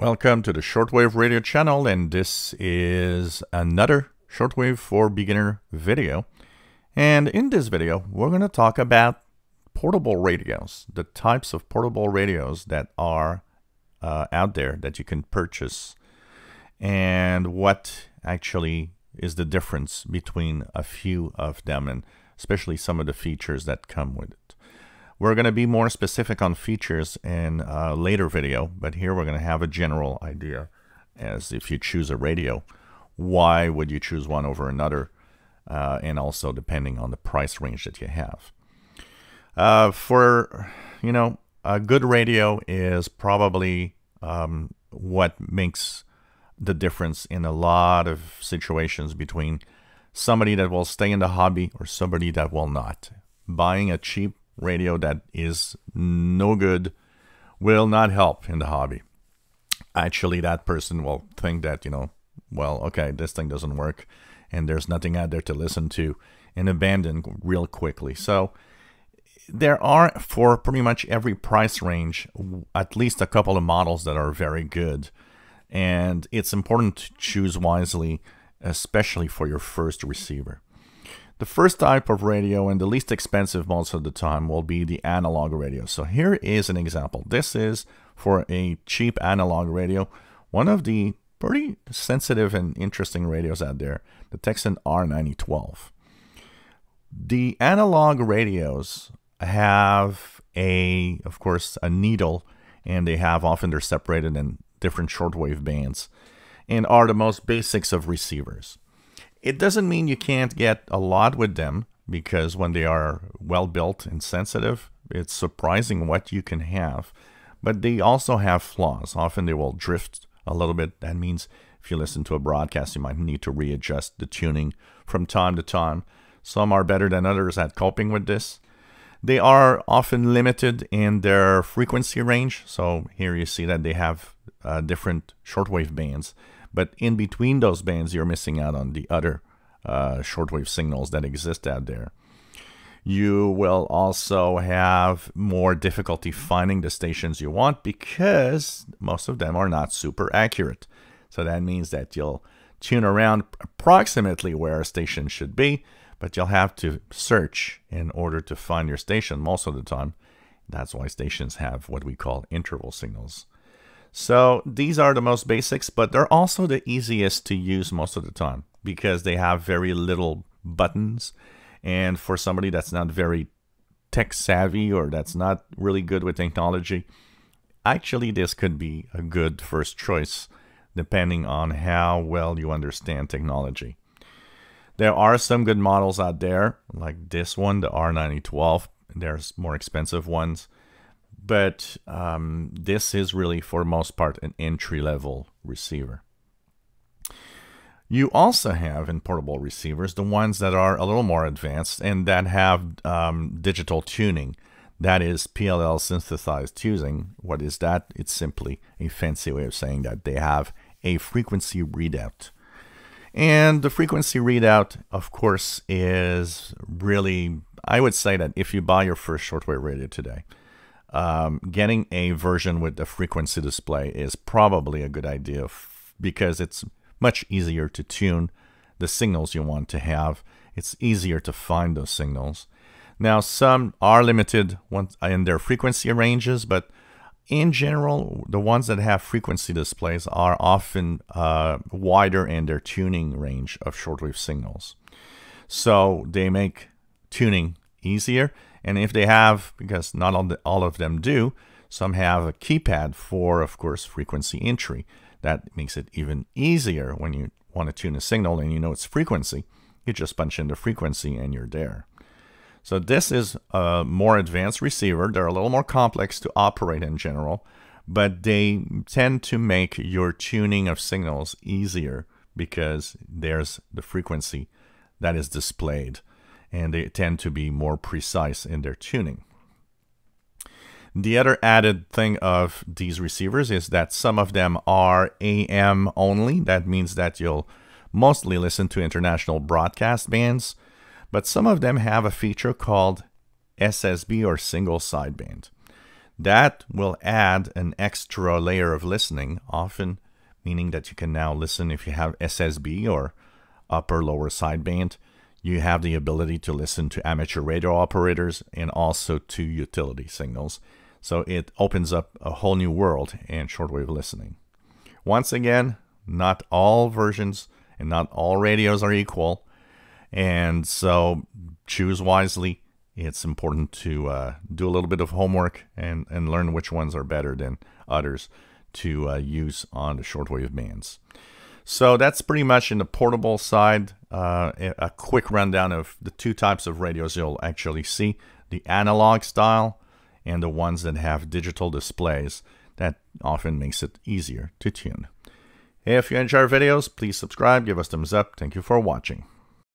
Welcome to the Shortwave Radio channel, and this is another Shortwave for Beginner video. And in this video, we're going to talk about portable radios, the types of portable radios that are uh, out there that you can purchase, and what actually is the difference between a few of them, and especially some of the features that come with it. We're going to be more specific on features in a later video, but here we're going to have a general idea as if you choose a radio, why would you choose one over another, uh, and also depending on the price range that you have. Uh, for, you know, a good radio is probably um, what makes the difference in a lot of situations between somebody that will stay in the hobby or somebody that will not. Buying a cheap radio that is no good will not help in the hobby. Actually, that person will think that, you know, well, okay, this thing doesn't work and there's nothing out there to listen to and abandon real quickly. So, there are for pretty much every price range at least a couple of models that are very good and it's important to choose wisely especially for your first receiver the first type of radio and the least expensive most of the time will be the analog radio. So here is an example. This is for a cheap analog radio, one of the pretty sensitive and interesting radios out there, the Tecsun R9012. The analog radios have a, of course, a needle, and they have often they're separated in different shortwave bands, and are the most basics of receivers. It doesn't mean you can't get a lot with them because when they are well built and sensitive, it's surprising what you can have. But they also have flaws. Often they will drift a little bit. That means if you listen to a broadcast, you might need to readjust the tuning from time to time. Some are better than others at coping with this. They are often limited in their frequency range. So here you see that they have uh, different shortwave bands. But in between those bands, you're missing out on the other uh, shortwave signals that exist out there. You will also have more difficulty finding the stations you want because most of them are not super accurate. So that means that you'll tune around approximately where a station should be, but you'll have to search in order to find your station most of the time. That's why stations have what we call interval signals. So these are the most basics, but they're also the easiest to use most of the time because they have very little buttons. And for somebody that's not very tech savvy or that's not really good with technology, actually this could be a good first choice depending on how well you understand technology. There are some good models out there, like this one, the R9012. There's more expensive ones but um, this is really for most part an entry level receiver. You also have in portable receivers the ones that are a little more advanced and that have um, digital tuning. That is PLL synthesized tuning. What is that? It's simply a fancy way of saying that they have a frequency readout. And the frequency readout, of course, is really, I would say that if you buy your first shortwave radio today, um, getting a version with the frequency display is probably a good idea because it's much easier to tune the signals you want to have. It's easier to find those signals. Now, some are limited in their frequency ranges, but in general, the ones that have frequency displays are often uh, wider in their tuning range of shortwave signals. So they make tuning easier. And if they have, because not all, the, all of them do, some have a keypad for, of course, frequency entry. That makes it even easier when you want to tune a signal and you know its frequency. You just punch in the frequency and you're there. So this is a more advanced receiver. They're a little more complex to operate in general, but they tend to make your tuning of signals easier because there's the frequency that is displayed and they tend to be more precise in their tuning. The other added thing of these receivers is that some of them are AM only. That means that you'll mostly listen to international broadcast bands, but some of them have a feature called SSB or single sideband. That will add an extra layer of listening, often meaning that you can now listen if you have SSB or upper lower sideband. You have the ability to listen to amateur radio operators and also to utility signals. So it opens up a whole new world in shortwave listening. Once again, not all versions and not all radios are equal. And so choose wisely. It's important to uh, do a little bit of homework and, and learn which ones are better than others to uh, use on the shortwave bands. So that's pretty much in the portable side. Uh, a quick rundown of the two types of radios you'll actually see the analog style and the ones that have digital displays. That often makes it easier to tune. If you enjoy our videos, please subscribe, give us thumbs up. Thank you for watching.